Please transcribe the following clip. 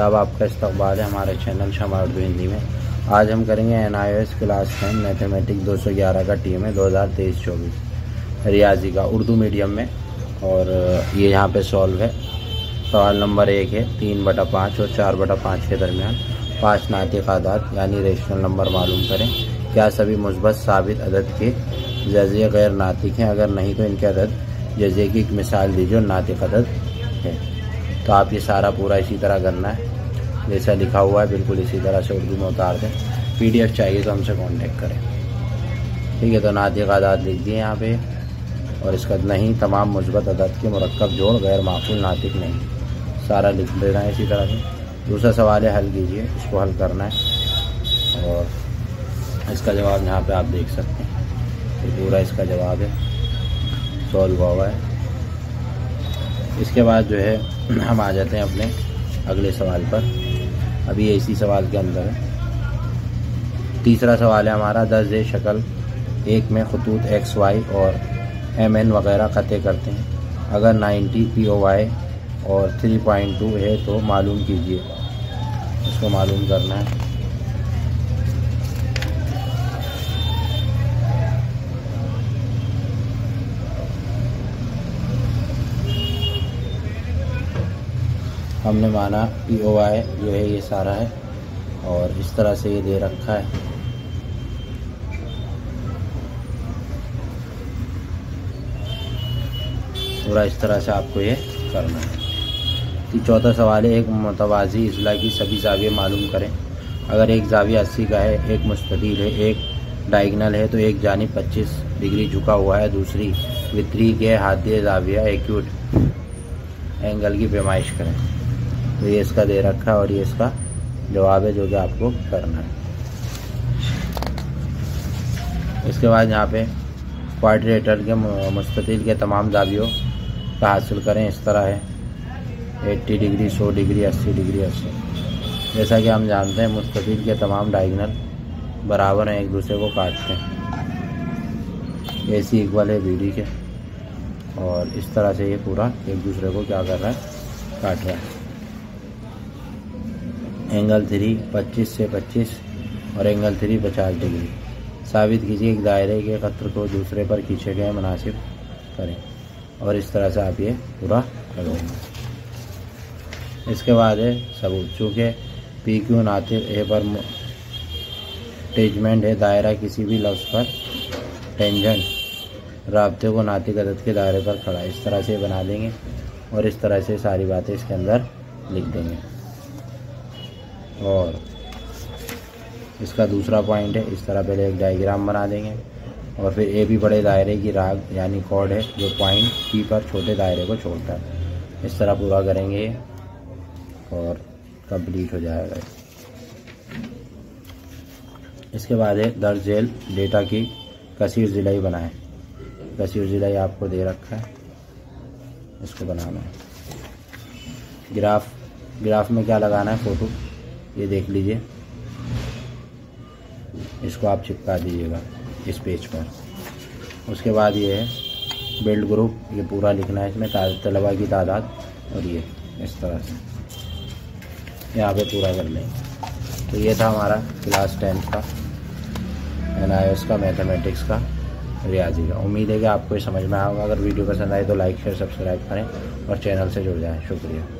आदाब आपका इस्तबाल है हमारे चैनल शमा उर्दू हिंदी में। आज हम करेंगे N I S class ten, mathematic 211 का टीम है 2023-24 रियाजी का उर्दू मीडियम में, और ये यहाँ पे सॉल्व है। सवाल नंबर एक है, तीन बटा पाँच और चार बटा पाँच के दरमियान पाँच नातिक आदात यानी रेशनल नंबर मालूम करें। क्या सभी मुस्बत साबित अदद के जजिए गैर नातिक हैं? अगर नहीं तो इनके अदद जजिए की एक मिसाल दीजिए नातिक अदद है। तो आप ये सारा पूरा इसी तरह करना है। जैसा लिखा हुआ है, बिल्कुल इसी तरह से उर्दू में उतार दें। पीडीएफ चाहिए तो हमसे कांटेक्ट करें। ठीक है तो नातिक आदात लिख दिए यहाँ पे। और इसका नहीं, तमाम मुस्बत अदद के मरकब जोड़, गैर माफूल नातिक नहीं। सारा लिख देना है इसी तरह से। दूसरा सवाल है, हल कीजिए, इसको हल करना है। और इसका जवाब यहाँ पे आप देख सकते हैं। ये पूरा इसका जवाब है। सॉल्व हुआ है। इसके बाद जो है हम आ जाते हैं अपने अगले सवाल पर। अभी इसी सवाल के अंदर है। तीसरा सवाल है हमारा दस ए शक्ल, एक में खतूत एक्स, वाई और एम, एन वगैरह ख़तें करते हैं। अगर नाइन्टी पी, ओ, वाई और थ्री पॉइंट टू है तो मालूम कीजिए। इसको मालूम करना है। हमने माना पी ओ आई जो है, ये सारा है, और इस तरह से ये दे रखा है। पूरा इस तरह से आपको ये करना है। कि चौथा सवाल है, एक मतवाजी अजला की सभी जाविये मालूम करें। अगर एक जाविया अस्सी का है, एक मुस्ततील है, एक डायगनल है तो एक जानी 25 डिग्री झुका हुआ है, दूसरी वित्री के हाथी जाविया, एक्यूट एंगल की पैमाइश करें। तो ये इसका दे रखा है और ये इसका जवाब है जो कि आपको करना है। इसके बाद यहाँ पे क्वाड्रेटर के मुस्ततिल के तमाम दावियों का हासिल करें। इस तरह है। 80 डिग्री 100 डिग्री 80 डिग्री 80 जैसा कि हम जानते हैं मुस्ततिल के तमाम डायगनल बराबर हैं, एक दूसरे को काटते हैं। ए सी इक्वल है बी डी के। और इस तरह से ये पूरा एक दूसरे को क्या कर रहा है? काट रहा है। एंगल थ्री पच्चीस से पच्चीस और एंगल थ्री पचास डिग्री। साबित कीजिए एक दायरे के खतर को दूसरे पर खींचे गए मुनासिब करें और इस तरह से आप ये पूरा कर देंगे इसके बाद है सबूत। चूँकि पी क्यू नातिर ए पर टेजमेंट है, दायरा किसी भी लफ्ज़ पर टेंजेंट रबते को नातिक अदद के दायरे पर खड़ा इस तरह से बना देंगे और इस तरह से सारी बातें इसके अंदर लिख देंगे। और इसका दूसरा पॉइंट है, इस तरह पहले एक डायग्राम बना देंगे। और फिर ए भी बड़े दायरे की राग, यानी कॉर्ड है, जो पॉइंट पी पर छोटे दायरे को छोड़ता है। इस तरह पूरा करेंगे और कंप्लीट हो जाएगा। इसके बाद है दर्ज जेल, डेटा की कसीर ज़िलाई बनाएँ। कसीर ज़िलाई आपको दे रखा है। इसको बनाना है। ग्राफ ग्राफ में क्या लगाना है? फ़ोटो। ये देख लीजिए। इसको आप चिपका दीजिएगा इस पेज पर। उसके बाद ये है बिल्ड ग्रुप ये पूरा लिखना है इसमें तलबा की तादाद और ये, इस तरह से। यहाँ पे पूरा कर लेंगे। तो ये था हमारा क्लास टेंथ का एन आई एस का मैथमेटिक्स का रियाजी का। उम्मीद है कि आपको ये समझ में आएगा अगर वीडियो पसंद आए तो लाइक शेयर सब्सक्राइब करें और चैनल से जुड़ जाएँ। शुक्रिया।